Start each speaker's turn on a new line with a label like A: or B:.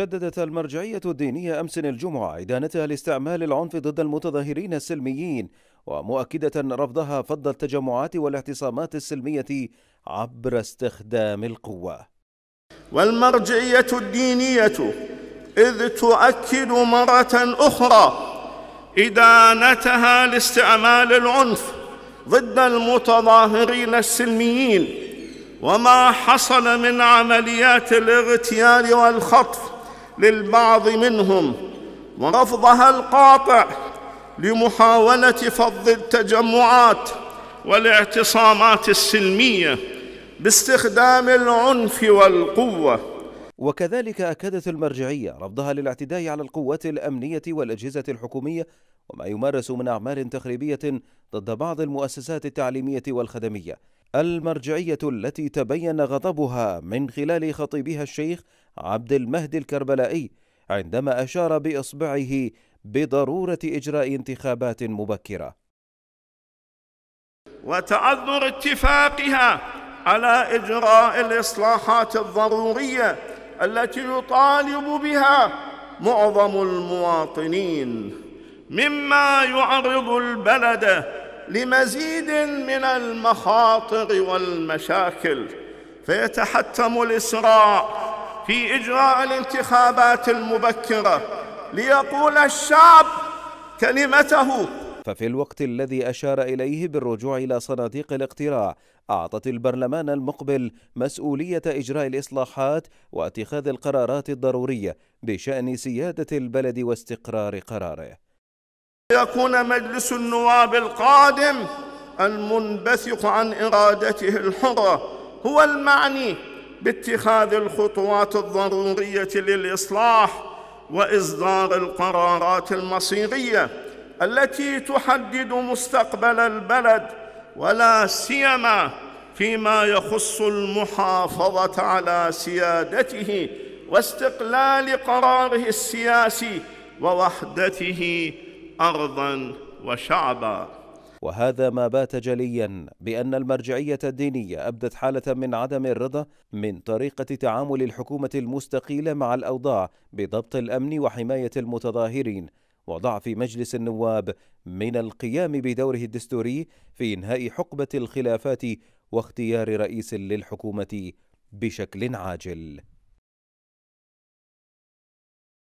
A: شددت المرجعية الدينية أمس الجمعة إدانتها لاستعمال العنف ضد المتظاهرين السلميين ومؤكدة رفضها فض التجمعات والاعتصامات السلمية عبر استخدام القوة.
B: والمرجعية الدينية إذ تؤكد مرة أخرى إدانتها لاستعمال العنف ضد المتظاهرين السلميين وما حصل من عمليات الاغتيال والخطف للبعض منهم. ورفضها القاطع لمحاولة فض التجمعات والاعتصامات السلمية باستخدام العنف والقوة.
A: وكذلك أكدت المرجعية رفضها للاعتداء على القوات الأمنية والأجهزة الحكومية وما يمارس من أعمال تخريبية ضد بعض المؤسسات التعليمية والخدمية. المرجعية التي تبين غضبها من خلال خطيبها الشيخ عبد المهدي الكربلائي عندما أشار بإصبعه بضرورة إجراء انتخابات مبكرة.
B: وتعذر اتفاقها على إجراء الإصلاحات الضرورية التي يطالب بها معظم المواطنين مما يعرض البلد لمزيد من المخاطر والمشاكل فيتحتم الإسراع في إجراء الانتخابات المبكرة ليقول الشعب كلمته.
A: ففي الوقت الذي أشار إليه بالرجوع إلى صناديق الاقتراع أعطت البرلمان المقبل مسؤولية إجراء الإصلاحات واتخاذ القرارات الضرورية بشأن سيادة البلد واستقرار قراره.
B: يكون مجلس النواب القادم المنبثق عن إرادته الحرة هو المعني باتخاذ الخطوات الضرورية للإصلاح وإصدار القرارات المصيرية التي تحدد مستقبل البلد ولا سيما فيما يخص المحافظة على سيادته واستقلال قراره السياسي ووحدته أرضا وشعبا.
A: وهذا ما بات جليا بأن المرجعية الدينية أبدت حالة من عدم الرضا من طريقة تعامل الحكومة المستقيلة مع الأوضاع بضبط الأمن وحماية المتظاهرين وضعف مجلس النواب من القيام بدوره الدستوري في إنهاء حقبة الخلافات واختيار رئيس للحكومة بشكل عاجل.